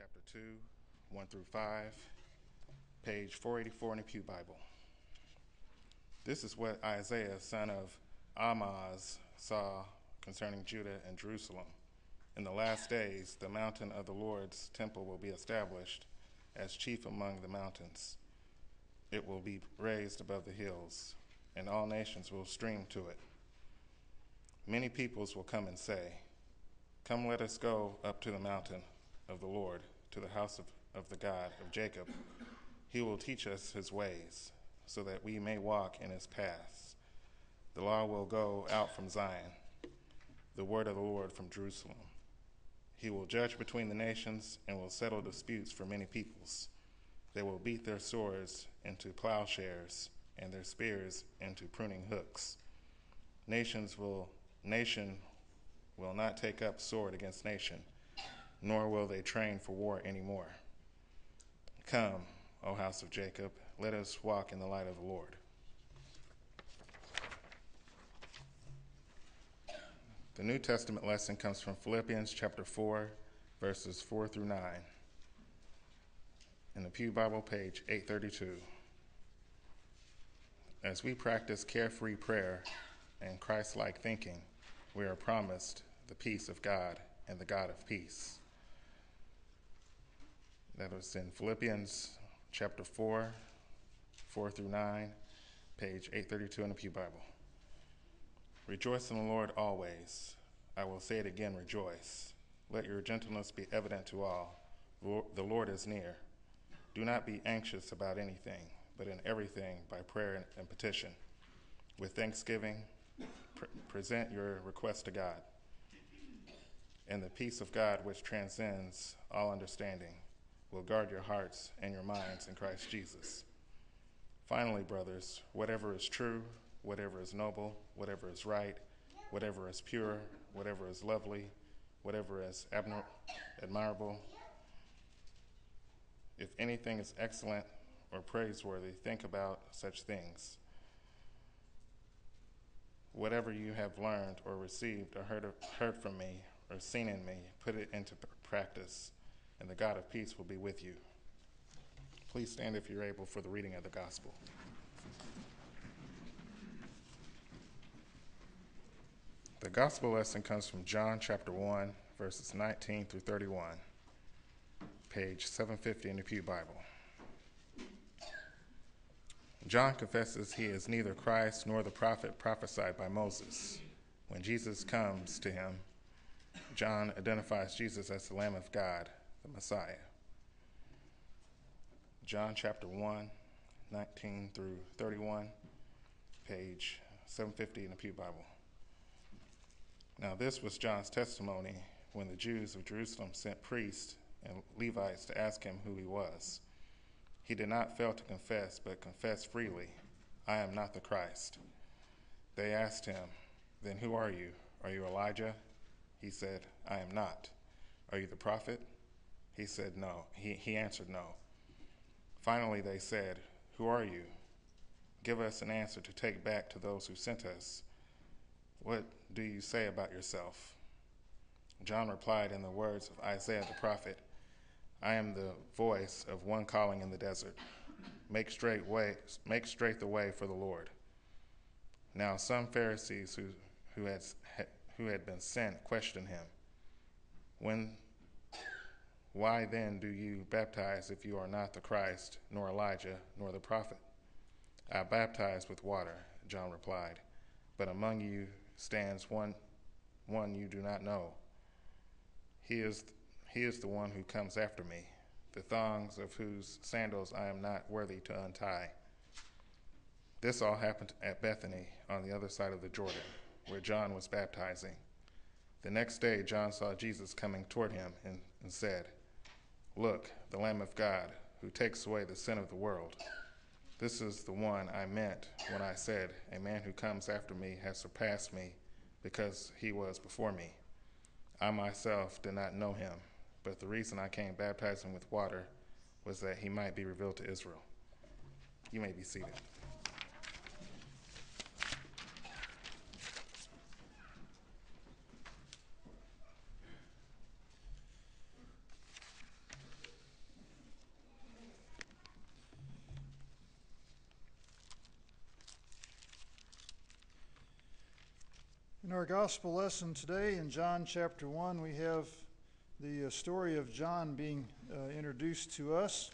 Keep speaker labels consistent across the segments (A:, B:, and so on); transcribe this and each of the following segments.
A: chapter 2, 1 through 5, page 484 in the Pew Bible. This is what Isaiah, son of Amoz, saw concerning Judah and Jerusalem. In the last days, the mountain of the Lord's temple will be established as chief among the mountains. It will be raised above the hills, and all nations will stream to it. Many peoples will come and say, Come, let us go up to the mountain of the Lord, to the house of, of the God of Jacob. He will teach us his ways, so that we may walk in his paths. The law will go out from Zion, the word of the Lord from Jerusalem. He will judge between the nations and will settle disputes for many peoples. They will beat their swords into plowshares and their spears into pruning hooks. Nations will nation will not take up sword against nation, nor will they train for war any more. Come, O house of Jacob, let us walk in the light of the Lord. The New Testament lesson comes from Philippians chapter 4, verses 4 through 9. In the Pew Bible, page 832. As we practice carefree prayer and Christ like thinking, we are promised the peace of God and the God of peace. That was in Philippians chapter 4, 4 through 9, page 832 in the Pew Bible. Rejoice in the Lord always. I will say it again, rejoice. Let your gentleness be evident to all. The Lord is near. Do not be anxious about anything, but in everything, by prayer and petition, with thanksgiving, pre- present your request to God. And the peace of God, which transcends all understanding, will guard your hearts and your minds in Christ Jesus. Finally, brothers, whatever is true, whatever is noble, whatever is right, whatever is pure, whatever is lovely, whatever is admirable, if anything is excellent or praiseworthy, think about such things. Whatever you have learned or received or heard, of, heard from me or seen in me, put it into practice, and the God of peace will be with you. Please stand if you're able for the reading of the gospel. The gospel lesson comes from John chapter 1, verses 19 through 31, page 750 in the Pew Bible. John confesses he is neither Christ nor the prophet prophesied by Moses. When Jesus comes to him, John identifies Jesus as the Lamb of God, the Messiah. John chapter 1, 19 through 31, page 750 in the Pew Bible. Now, this was John's testimony when the Jews of Jerusalem sent priests and Levites to ask him who he was. He did not fail to confess, but confessed freely, I am not the Christ. They asked him, Then who are you? Are you Elijah? He said, I am not. Are you the prophet? He said, No. He, he answered, No. Finally, they said, Who are you? Give us an answer to take back to those who sent us. What do you say about yourself? John replied in the words of Isaiah the prophet I am the voice of one calling in the desert. Make straight way, make straight the way for the Lord. Now some Pharisees who, who, had, who had been sent questioned him. When, why then do you baptize if you are not the Christ, nor Elijah, nor the prophet? I baptize with water, John replied, but among you stands one, one you do not know. He is he is the one who comes after me, the thongs of whose sandals I am not worthy to untie. This all happened at Bethany on the other side of the Jordan, where John was baptizing. The next day, John saw Jesus coming toward him and, and said, Look, the Lamb of God, who takes away the sin of the world. This is the one I meant when I said, A man who comes after me has surpassed me because he was before me. I myself did not know him but the reason I came baptizing with water was that he might be revealed to Israel. You may be seated.
B: Our gospel lesson today, in John chapter 1, we have the uh, story of John being uh, introduced to us.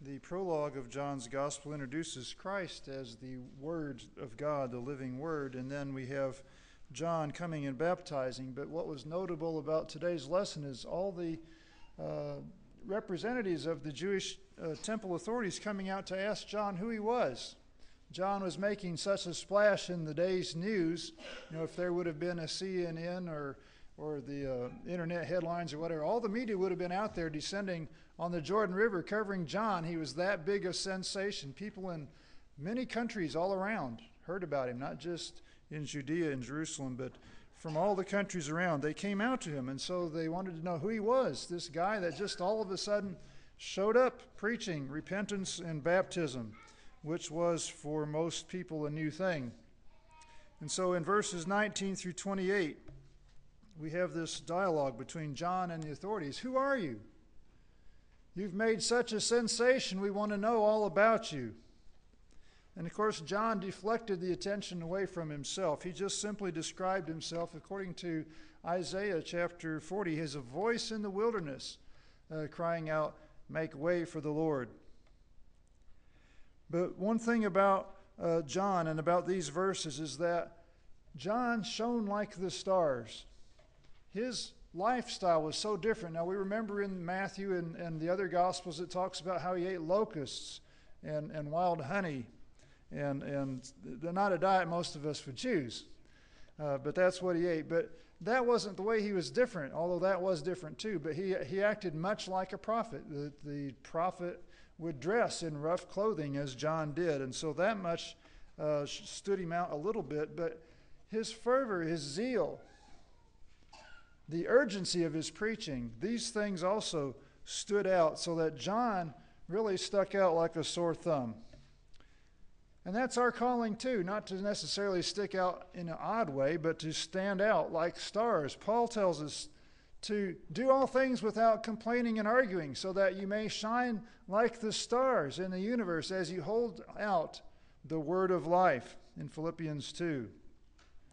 B: The prologue of John's gospel introduces Christ as the Word of God, the living Word, and then we have John coming and baptizing. But what was notable about today's lesson is all the uh, representatives of the Jewish uh, temple authorities coming out to ask John who he was. John was making such a splash in the day's news. You know, if there would have been a CNN or or the uh, internet headlines or whatever, all the media would have been out there descending on the Jordan River covering John. He was that big a sensation. People in many countries all around heard about him, not just in Judea and Jerusalem, but from all the countries around. They came out to him, and so they wanted to know who he was this guy that just all of a sudden showed up preaching repentance and baptism which was for most people a new thing. And so in verses 19 through 28, we have this dialogue between John and the authorities. Who are you? You've made such a sensation, we want to know all about you. And of course, John deflected the attention away from himself. He just simply described himself according to Isaiah chapter 40. He has a voice in the wilderness uh, crying out, Make way for the Lord. But one thing about uh, John and about these verses is that John shone like the stars. His lifestyle was so different. Now, we remember in Matthew and, and the other Gospels, it talks about how he ate locusts and, and wild honey. And, and they're not a diet most of us would choose, uh, but that's what he ate. But that wasn't the way he was different, although that was different too. But he, he acted much like a prophet. The, the prophet would dress in rough clothing as John did. And so that much uh, stood him out a little bit. But his fervor, his zeal, the urgency of his preaching, these things also stood out so that John really stuck out like a sore thumb. And that's our calling too, not to necessarily stick out in an odd way, but to stand out like stars. Paul tells us to do all things without complaining and arguing, so that you may shine like the stars in the universe as you hold out the word of life in Philippians 2.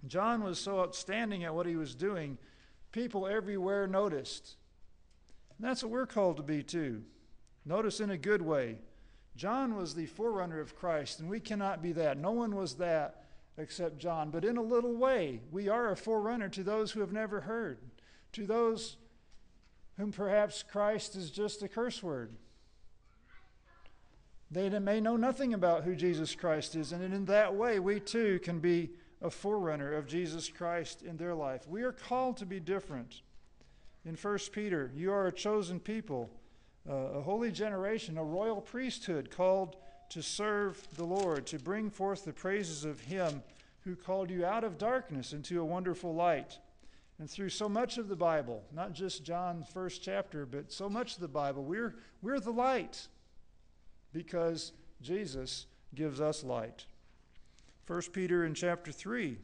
B: John was so outstanding at what he was doing, people everywhere noticed. And that's what we're called to be too. Notice in a good way. John was the forerunner of Christ, and we cannot be that. No one was that except John. But in a little way, we are a forerunner to those who have never heard to those whom perhaps Christ is just a curse word. They may know nothing about who Jesus Christ is, and in that way, we too can be a forerunner of Jesus Christ in their life. We are called to be different. In 1 Peter, you are a chosen people, uh, a holy generation, a royal priesthood called to serve the Lord, to bring forth the praises of Him who called you out of darkness into a wonderful light. And through so much of the Bible, not just John's first chapter, but so much of the Bible, we're, we're the light because Jesus gives us light. 1 Peter in chapter 3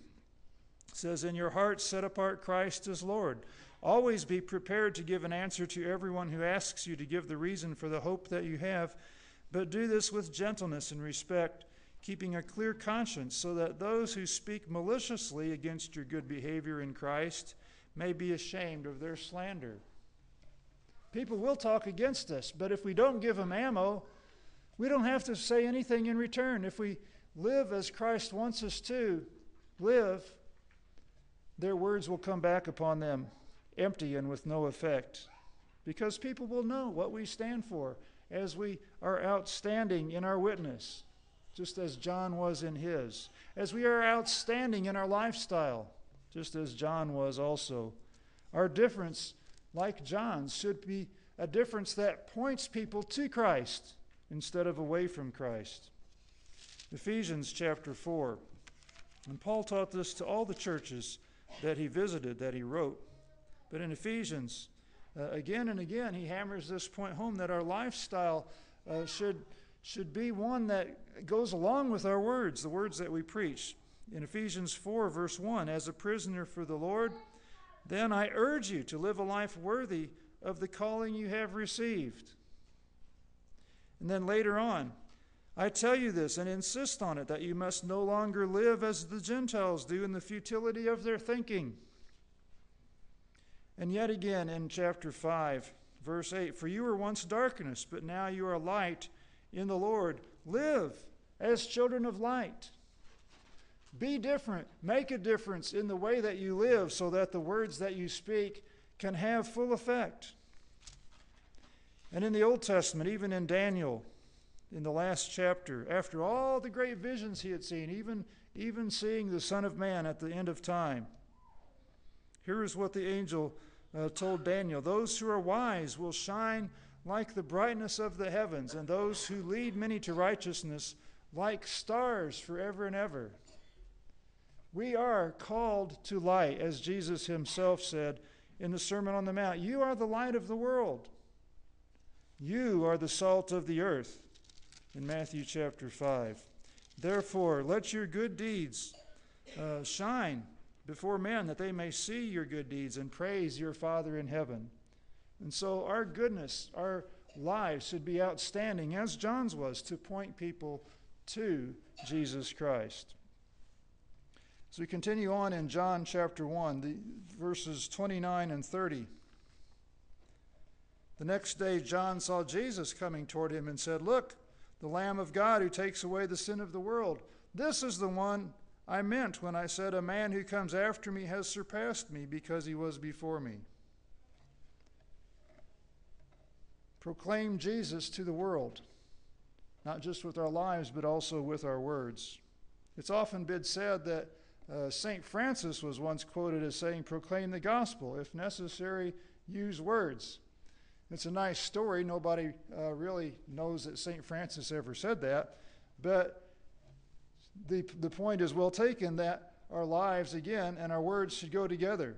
B: says, In your hearts set apart Christ as Lord. Always be prepared to give an answer to everyone who asks you to give the reason for the hope that you have, but do this with gentleness and respect keeping a clear conscience, so that those who speak maliciously against your good behavior in Christ may be ashamed of their slander. People will talk against us, but if we don't give them ammo, we don't have to say anything in return. If we live as Christ wants us to live, their words will come back upon them empty and with no effect. Because people will know what we stand for as we are outstanding in our witness just as John was in his. As we are outstanding in our lifestyle, just as John was also. Our difference, like John's, should be a difference that points people to Christ instead of away from Christ. Ephesians chapter 4. And Paul taught this to all the churches that he visited, that he wrote. But in Ephesians, uh, again and again, he hammers this point home that our lifestyle uh, should should be one that goes along with our words, the words that we preach. In Ephesians 4, verse 1, as a prisoner for the Lord, then I urge you to live a life worthy of the calling you have received. And then later on, I tell you this and insist on it that you must no longer live as the Gentiles do in the futility of their thinking. And yet again in chapter 5, verse 8 For you were once darkness, but now you are light in the Lord. Live as children of light. Be different. Make a difference in the way that you live so that the words that you speak can have full effect. And in the Old Testament, even in Daniel, in the last chapter, after all the great visions he had seen, even, even seeing the Son of Man at the end of time, here is what the angel uh, told Daniel Those who are wise will shine like the brightness of the heavens, and those who lead many to righteousness like stars forever and ever. We are called to light, as Jesus himself said in the Sermon on the Mount. You are the light of the world. You are the salt of the earth, in Matthew chapter 5. Therefore, let your good deeds uh, shine before men, that they may see your good deeds and praise your Father in heaven. And so, our goodness, our lives should be outstanding, as John's was, to point people to Jesus Christ. As we continue on in John chapter 1, the verses 29 and 30. The next day, John saw Jesus coming toward him and said, Look, the Lamb of God who takes away the sin of the world. This is the one I meant when I said, A man who comes after me has surpassed me because he was before me. Proclaim Jesus to the world, not just with our lives, but also with our words. It's often been said that uh, St. Francis was once quoted as saying, Proclaim the gospel. If necessary, use words. It's a nice story. Nobody uh, really knows that St. Francis ever said that. But the, the point is well taken that our lives, again, and our words should go together.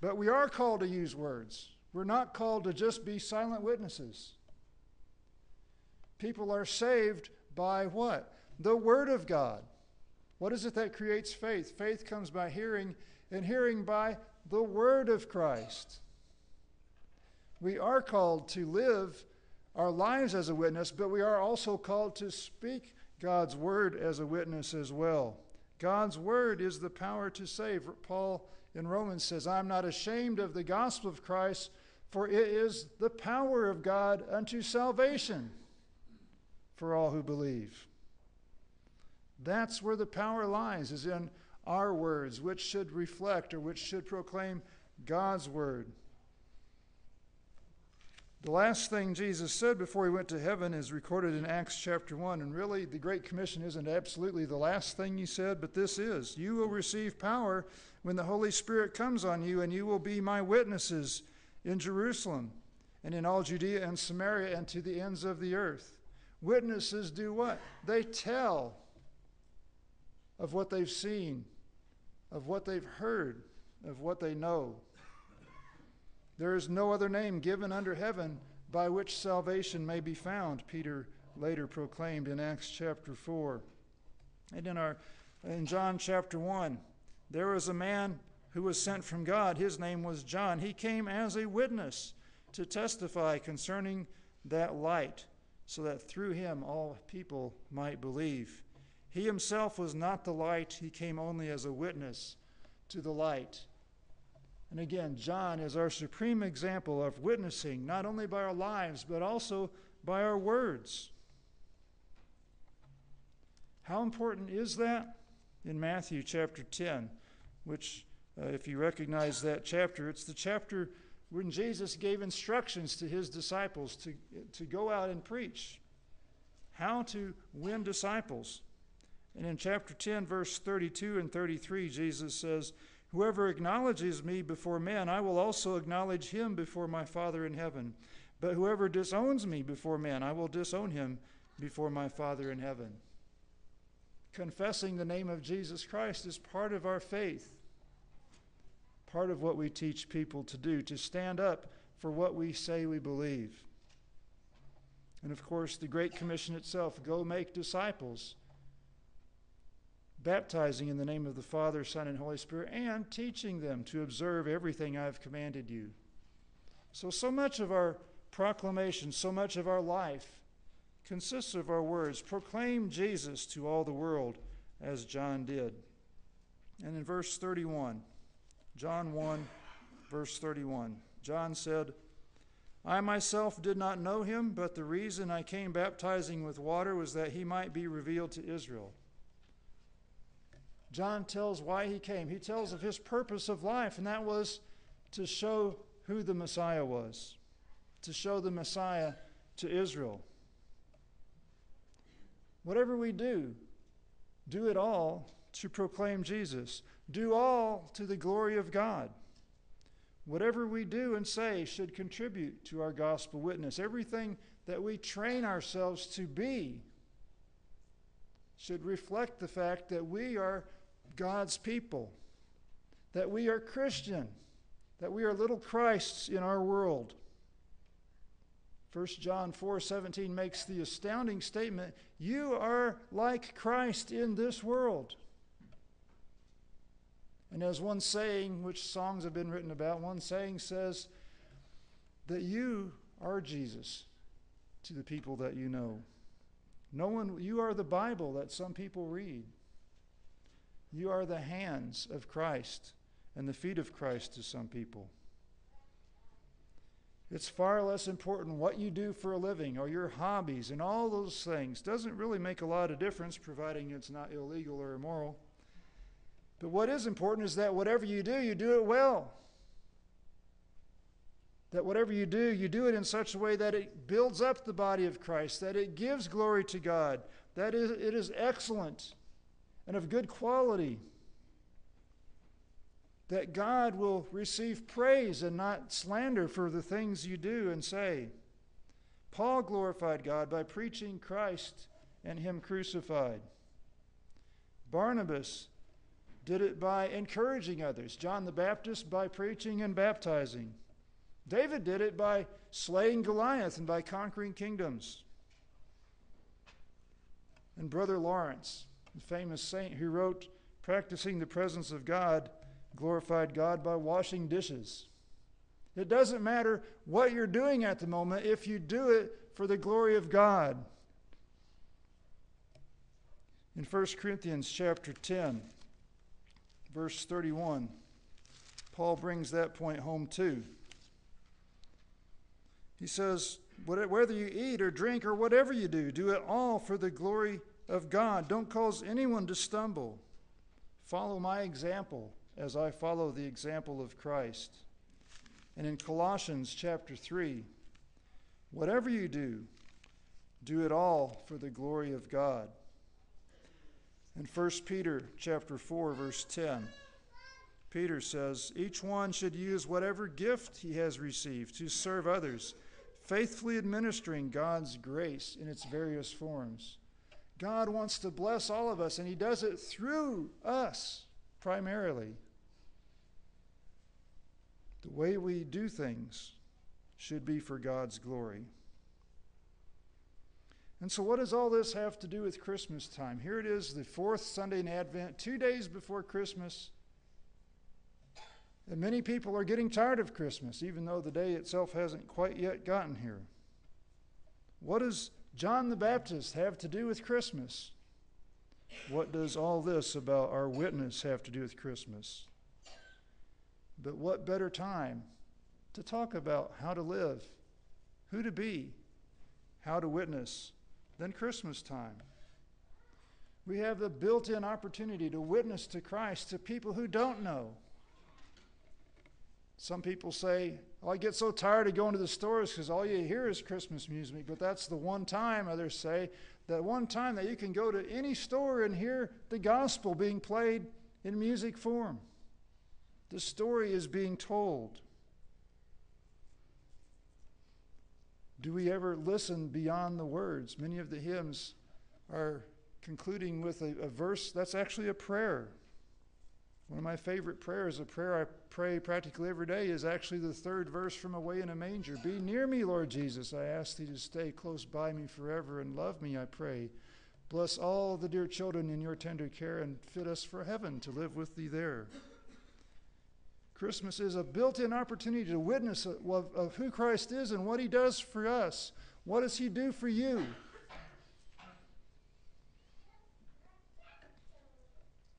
B: But we are called to use words. We're not called to just be silent witnesses. People are saved by what? The Word of God. What is it that creates faith? Faith comes by hearing, and hearing by the word of Christ. We are called to live our lives as a witness, but we are also called to speak God's word as a witness as well. God's word is the power to save. Paul in Romans says, I'm not ashamed of the gospel of Christ, for it is the power of God unto salvation for all who believe. That's where the power lies, is in our words, which should reflect or which should proclaim God's word. The last thing Jesus said before he went to heaven is recorded in Acts chapter 1. And really, the Great Commission isn't absolutely the last thing he said, but this is You will receive power when the Holy Spirit comes on you, and you will be my witnesses in Jerusalem and in all Judea and Samaria and to the ends of the earth. Witnesses do what? They tell of what they've seen, of what they've heard, of what they know. There is no other name given under heaven by which salvation may be found, Peter later proclaimed in Acts chapter 4. And in, our, in John chapter 1, there was a man who was sent from God. His name was John. He came as a witness to testify concerning that light, so that through him all people might believe. He himself was not the light, he came only as a witness to the light. And again, John is our supreme example of witnessing, not only by our lives, but also by our words. How important is that? In Matthew chapter 10, which, uh, if you recognize that chapter, it's the chapter when Jesus gave instructions to his disciples to, to go out and preach, how to win disciples. And in chapter 10, verse 32 and 33, Jesus says, Whoever acknowledges me before men, I will also acknowledge him before my Father in heaven. But whoever disowns me before men, I will disown him before my Father in heaven. Confessing the name of Jesus Christ is part of our faith, part of what we teach people to do, to stand up for what we say we believe. And of course, the Great Commission itself go make disciples baptizing in the name of the Father, Son, and Holy Spirit, and teaching them to observe everything I've commanded you. So, so much of our proclamation, so much of our life consists of our words proclaim Jesus to all the world, as John did. And in verse 31, John 1, verse 31, John said, I myself did not know him, but the reason I came baptizing with water was that he might be revealed to Israel. John tells why he came. He tells of his purpose of life, and that was to show who the Messiah was, to show the Messiah to Israel. Whatever we do, do it all to proclaim Jesus. Do all to the glory of God. Whatever we do and say should contribute to our gospel witness. Everything that we train ourselves to be should reflect the fact that we are God's people, that we are Christian, that we are little Christs in our world. 1 John 4:17 makes the astounding statement, you are like Christ in this world. And as one saying, which songs have been written about, one saying says that you are Jesus to the people that you know. No one you are the Bible that some people read. You are the hands of Christ and the feet of Christ to some people. It's far less important what you do for a living or your hobbies and all those things. Doesn't really make a lot of difference providing it's not illegal or immoral. But what is important is that whatever you do, you do it well. That whatever you do, you do it in such a way that it builds up the body of Christ, that it gives glory to God, that it is excellent and of good quality. That God will receive praise and not slander for the things you do and say. Paul glorified God by preaching Christ and Him crucified. Barnabas did it by encouraging others. John the Baptist by preaching and baptizing. David did it by slaying Goliath and by conquering kingdoms. And Brother Lawrence, the famous saint who wrote, Practicing the presence of God, glorified God by washing dishes. It doesn't matter what you're doing at the moment if you do it for the glory of God. In 1 Corinthians chapter 10, verse 31. Paul brings that point home too. He says, Whether you eat or drink or whatever you do, do it all for the glory of God. Don't cause anyone to stumble. Follow my example as I follow the example of Christ. And in Colossians chapter 3, whatever you do, do it all for the glory of God. In 1 Peter chapter 4 verse 10, Peter says, "Each one should use whatever gift he has received to serve others, faithfully administering God's grace in its various forms." God wants to bless all of us and he does it through us primarily. The way we do things should be for God's glory. And so, what does all this have to do with Christmas time? Here it is, the fourth Sunday in Advent, two days before Christmas. And many people are getting tired of Christmas, even though the day itself hasn't quite yet gotten here. What does John the Baptist have to do with Christmas? What does all this about our witness have to do with Christmas? But what better time to talk about how to live, who to be, how to witness, than Christmas time. We have the built in opportunity to witness to Christ to people who don't know. Some people say, oh, I get so tired of going to the stores because all you hear is Christmas music. But that's the one time, others say, that one time that you can go to any store and hear the gospel being played in music form. The story is being told. Do we ever listen beyond the words? Many of the hymns are concluding with a, a, verse that's actually a prayer. One of my favorite prayers, a prayer I pray practically every day, is actually the third verse from Away in a Manger. Be near me, Lord Jesus. I ask thee to stay close by me forever and love me, I pray. Bless all the dear children in your tender care and fit us for heaven to live with thee there. Christmas is a built in opportunity to witness of, of, who Christ is and what he does for us. What does he do for you?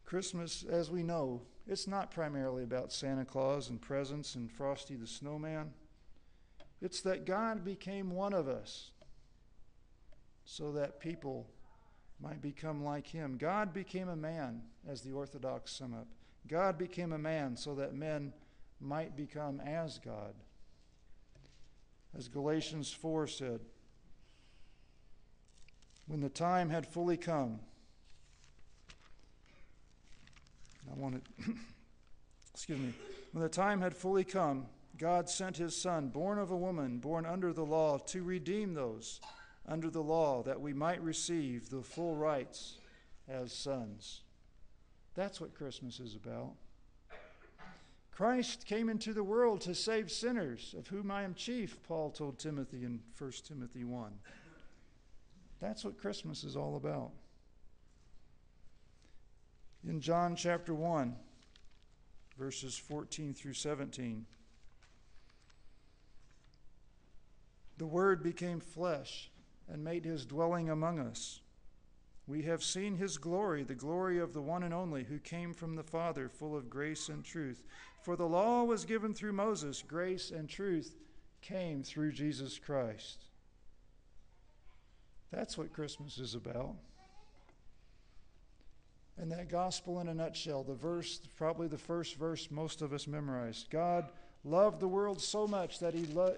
B: Christmas, as we know, it's not primarily about Santa Claus and presents and Frosty the Snowman. It's that God became one of us so that people might become like him. God became a man, as the Orthodox sum up. God became a man so that men might become as God. As Galatians 4 said, when the time had fully come, I want to, excuse me, when the time had fully come, God sent his Son, born of a woman, born under the law, to redeem those under the law, that we might receive the full rights as sons. That's what Christmas is about. Christ came into the world to save sinners, of whom I am chief, Paul told Timothy in 1 Timothy 1. That's what Christmas is all about. In John chapter 1, verses 14 through 17, the Word became flesh and made his dwelling among us. We have seen his glory, the glory of the one and only who came from the Father, full of grace and truth. For the law was given through Moses, grace and truth came through Jesus Christ. That's what Christmas is about. And that gospel in a nutshell, the verse, probably the first verse most of us memorized. God loved the world so much that he lo-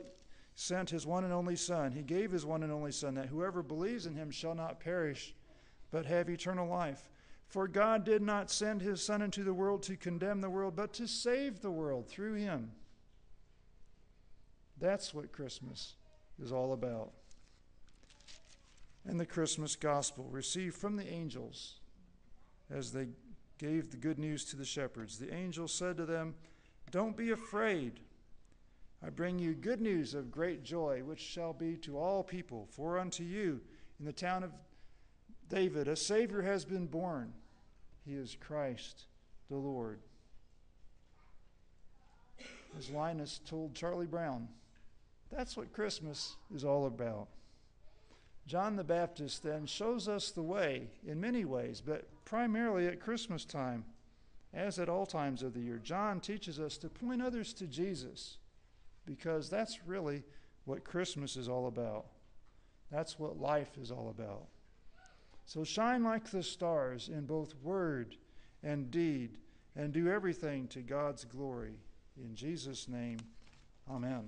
B: sent his one and only Son. He gave his one and only Son, that whoever believes in him shall not perish, but have eternal life. For God did not send his Son into the world to condemn the world, but to save the world through him. That's what Christmas is all about. And the Christmas gospel received from the angels as they gave the good news to the shepherds. The angel said to them, Don't be afraid. I bring you good news of great joy, which shall be to all people. For unto you in the town of David a Savior has been born. He is Christ the Lord. As Linus told Charlie Brown, that's what Christmas is all about. John the Baptist then shows us the way in many ways, but primarily at Christmas time, as at all times of the year. John teaches us to point others to Jesus because that's really what Christmas is all about. That's what life is all about. So shine like the stars in both word and deed, and do everything to God's glory. In Jesus' name, amen.